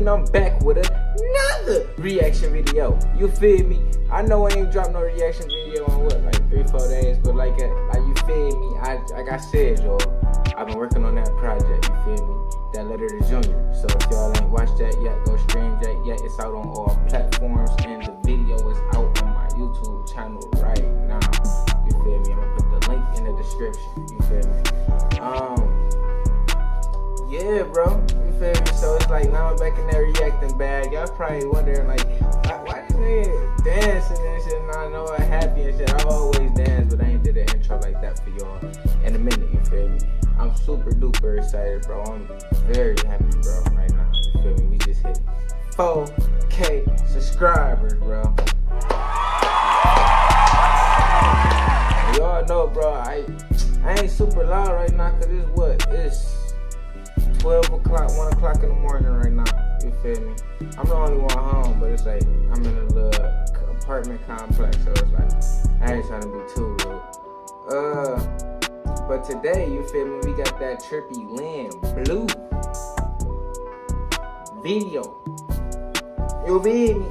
And I'm back with another reaction video. You feel me? I know I ain't dropped no reaction video on what, like three, four days, but like, uh, like you feel me? I, like I said, y'all, I've been working on that project, you feel me? That letter to Junior. So if y'all ain't watched that yet, go stream that yet. It's out on all platforms and the that reacting bag. Y'all probably wondering like, why, why this nigga dancing and shit? And I know I'm happy and shit. I've always danced, but I ain't did an intro like that for y'all in a minute. You feel me? I'm super duper excited, bro. I'm very happy, bro, right now. You feel me? We just hit 4K subscribers, bro. Y'all know, bro, I I ain't super loud right now because it's what? It's 12 o'clock, 1 o'clock in the morning right now. You feel me? I'm the only one home, but it's like I'm in a little apartment complex, so it's like I ain't trying to be too rude. Uh, but today, you feel me? We got that Trippy Lynn Blue video. You feel me?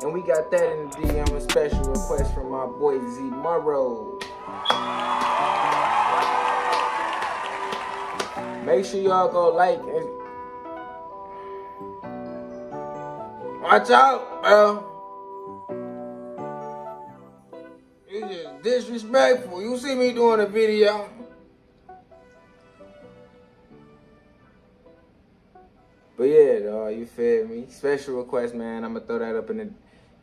And we got that in the DM, a special request from my boy Z Morrow. Make sure y'all go like and watch out, bro. You just disrespectful. You see me doing a video. But yeah, dog, you feel me? Special request, man. I'ma throw that up in the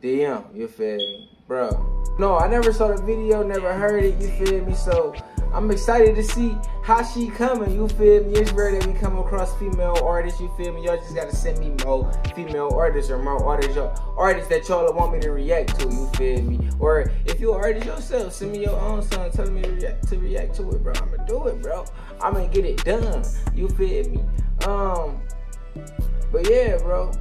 DM. You feel me? Bro. No, I never saw the video, never heard it, you feel me? So I'm excited to see how she coming, you feel me? It's rare that we come across female artists, you feel me? Y'all just gotta send me more female artists or more artists, y'all, artists that y'all want me to react to, you feel me? Or if you're an artist yourself, send me your own song, tell me to react, to react to it, bro. I'ma do it, bro. I'ma get it done, you feel me? Um, but yeah, bro.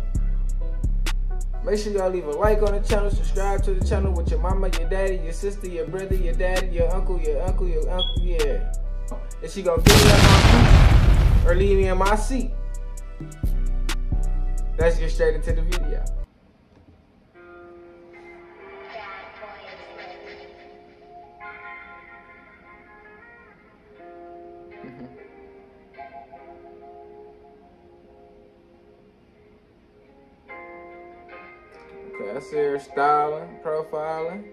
Make sure y'all leave a like on the channel, subscribe to the channel with your mama, your daddy, your sister, your brother, your daddy, your uncle, your uncle, your uncle, yeah. Is she gonna get me feet or leave me in my seat? Let's get straight into the video. Okay, I see her styling, profiling.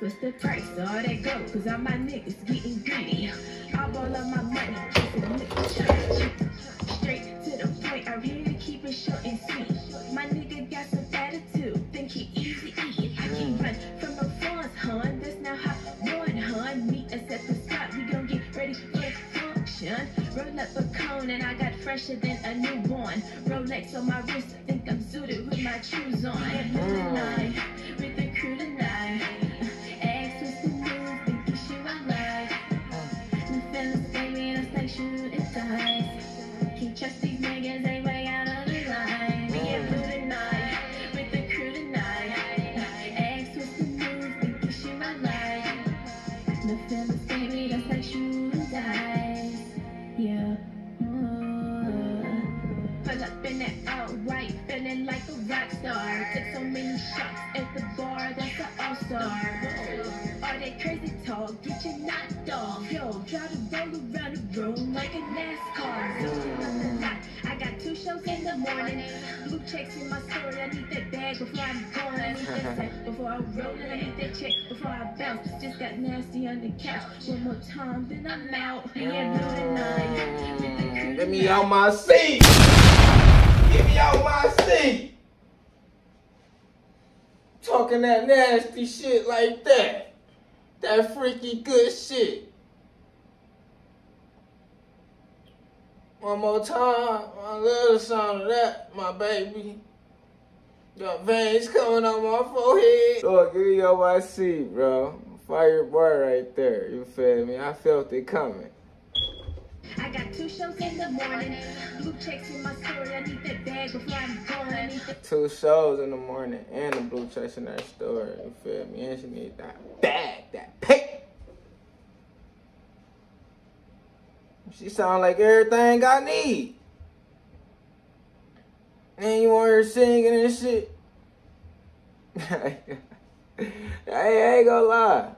What's the price all that go? Cause all my niggas getting greedy. I ball up my money, Rolex on my wrist, I think I'm suited with my shoes on. Mm. With the crew that crazy talk, get you knocked off. Yo, try to roll around the room like a NASCAR. I got two shows in the morning. Blue checks in my story. I need that bag before I'm going. I need that set before I roll. And I need that check before I bounce. Just got nasty on the couch. One more time, then I'm out. Tonight. Mm, let me out my seat. Get me out my seat. Talking that nasty shit like that. That freaky good shit. One more time. I love the sound of that, my baby. Got veins coming on my forehead. Oh, give me my seat, bro. Fire boy right there. You feel me? I felt it coming. I got two shows in the morning. Blue checks in my story. I need that bag before I'm gone. Two shows in the morning and the blue checks in that story. You feel me? And she need that bag, that pick. She sound like everything I need. And you want her singing and shit. I ain't gonna lie.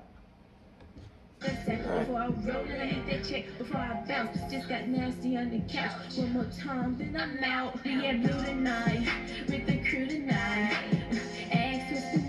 Before I roll and I hit that check, before I bounce, just got nasty on the couch. One more time, then I'm out. We at blue tonight, with the crew tonight. Ask the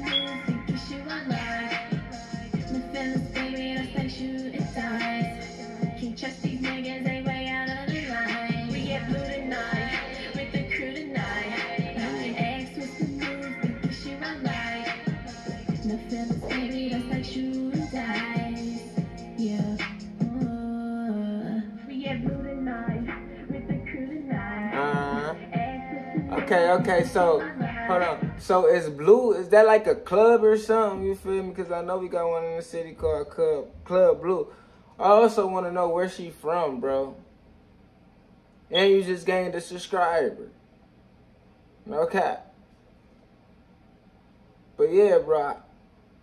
okay, okay, so hold on. So is blue is that like a club or something? You feel me? Cause I know we got one in the city called Club Club Blue. I also want to know where she from, bro. And you just gained a subscriber. No cap. But yeah, bro.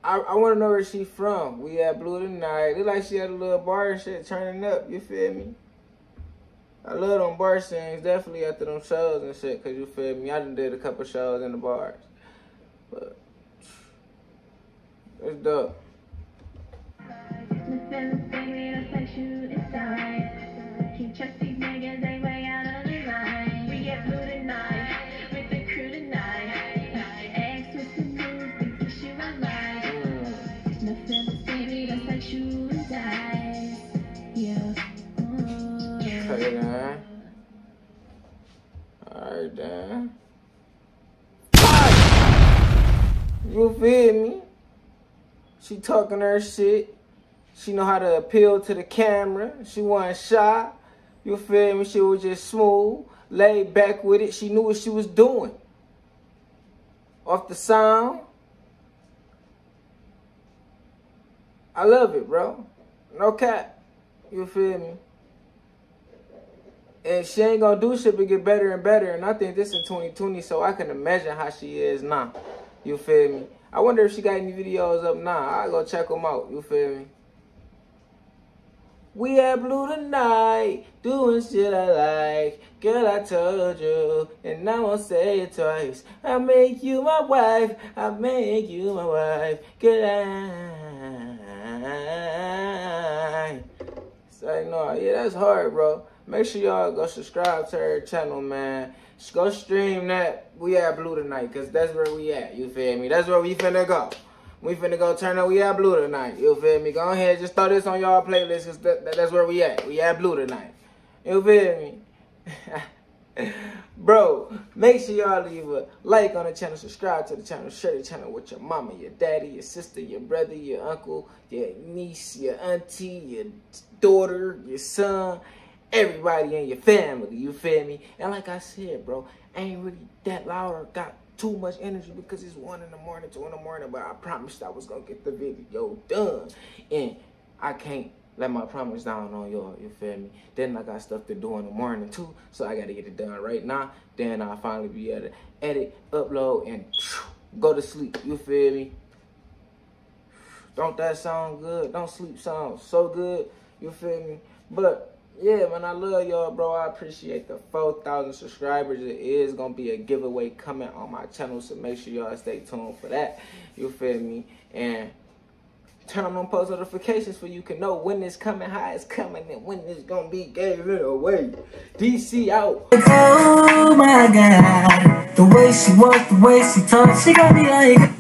I, I want to know where she from. We at Blue tonight. Look like she had a little bar and shit turning up. You feel me? I love them bar scenes, definitely after them shows and shit, cause you feel me. I done did a couple shows in the bars, but it's dope. Alright, then. You feel me? She talking her shit. She know how to appeal to the camera. She wasn't shy. You feel me? She was just smooth, laid back with it. She knew what she was doing. Off the sound. I love it, bro. No cap. You feel me? And she ain't gonna do shit but get better and better. And I think this in 2020, so I can imagine how she is now. You feel me? I wonder if she got any videos up now. I'll go check them out. You feel me? We at Blue tonight, doing shit I like. Girl, I told you, and I won't say it twice. I make you my wife, I make you my wife. Girl, I. Say no, yeah, that's hard, bro. Make sure y'all go subscribe to her channel, man. Go stream that. We at Blue tonight, cause that's where we at. You feel me? That's where we finna go. We finna go turn up. We at Blue tonight. You feel me? Go ahead, just throw this on y'all playlist, cause that, that- that's where we at. We at Blue tonight. You feel me? Bro, make sure y'all leave a like on the channel, subscribe to the channel, share the channel with your mama, your daddy, your sister, your brother, your uncle, your niece, your auntie, your daughter, your son, everybody in your family, you feel me? And like I said, bro, I ain't really that loud or got too much energy because it's one in the morning, two in the morning, but I promised I was gonna get the video done. And I can't let my promise down on y'all, you feel me? Then I got stuff to do in the morning too, so I gotta get it done right now. Then I'll finally be able to edit, upload, and go to sleep, you feel me? Don't that sound good? Don't sleep sound so good, you feel me? But yeah, man, I love y'all, bro. I appreciate the 4,000 subscribers. It is gonna be a giveaway coming on my channel, so make sure y'all stay tuned for that. You feel me? And turn on post notifications so you can know when it's coming, how it's coming, and when it's gonna be given away. DC out. Oh my god, the way she walk, the way she talk, she got me like